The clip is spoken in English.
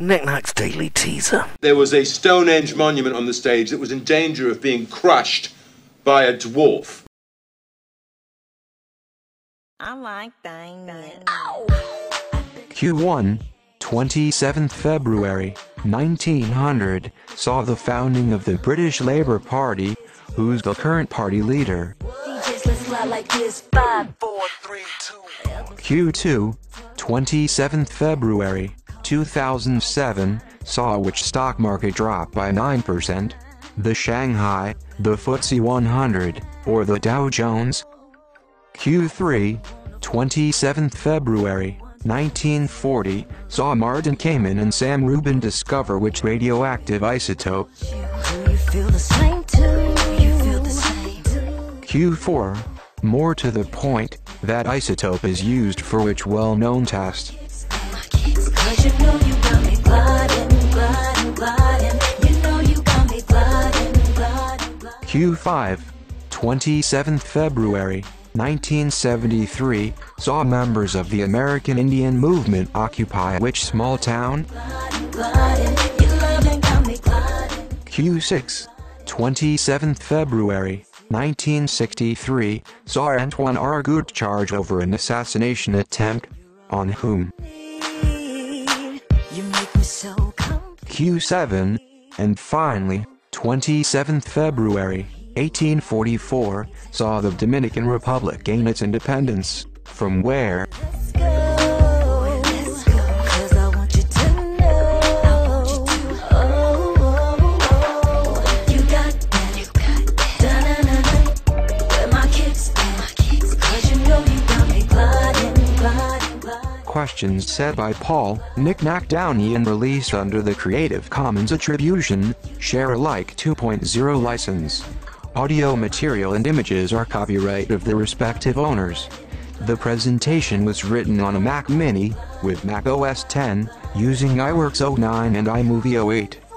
NikNak's Daily Teaser. There was a Stonehenge monument on the stage that was in danger of being crushed by a dwarf. I like things. Q1, 27th February, 1900, saw the founding of the British Labour Party, who's the current party leader. DJs, let's slide like this. Five, Q2, 27th February, 2007, saw which stock market drop by 9%? The Shanghai, the FTSE 100, or the Dow Jones? Q3, 27th February, 1940, saw Martin Kamen and Sam Ruben discover which radioactive isotope. Do you feel the same too? You feel the same too? Q4, more to the point, that isotope is used for which well-known test. Q5, 27th February, 1973, saw members of the American Indian movement occupy which small town? gliding. Your loving got me gliding. Q6, 27th February, 1963, saw Antoine Argoud charged over an assassination attempt. On whom? Q7, and finally, 27th February, 1844, saw the Dominican Republic gain its independence, from where? Questions said by Paul NikNak Downie and released under the Creative Commons Attribution, Share Alike 2.0 license. Audio material and images are copyright of the respective owners. The presentation was written on a Mac Mini, with Mac OS X, using iWorks 09 and iMovie 08.